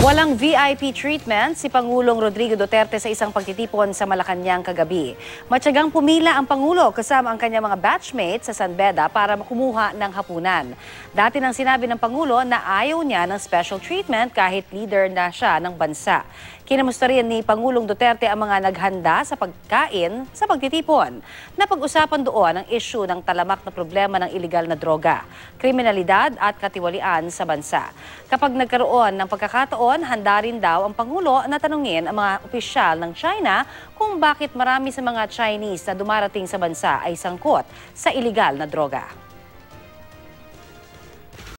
Walang VIP treatment si Pangulong Rodrigo Duterte sa isang pagtitipon sa Malacanang kagabi. Matyagang pumila ang Pangulo kasama ang kanyang mga batchmates sa San Beda para makumuha ng hapunan. Dati nang sinabi ng Pangulo na ayaw niya ng special treatment kahit leader na siya ng bansa. Kinamusta rin ni Pangulong Duterte ang mga naghanda sa pagkain sa pagtitipon. Napag-usapan doon ang issue ng talamak na problema ng iligal na droga, kriminalidad at katiwalian sa bansa. Kapag nagkaroon ng pagkakataon, handa rin daw ang Pangulo na tanungin ang mga opisyal ng China kung bakit marami sa mga Chinese na dumarating sa bansa ay sangkot sa iligal na droga.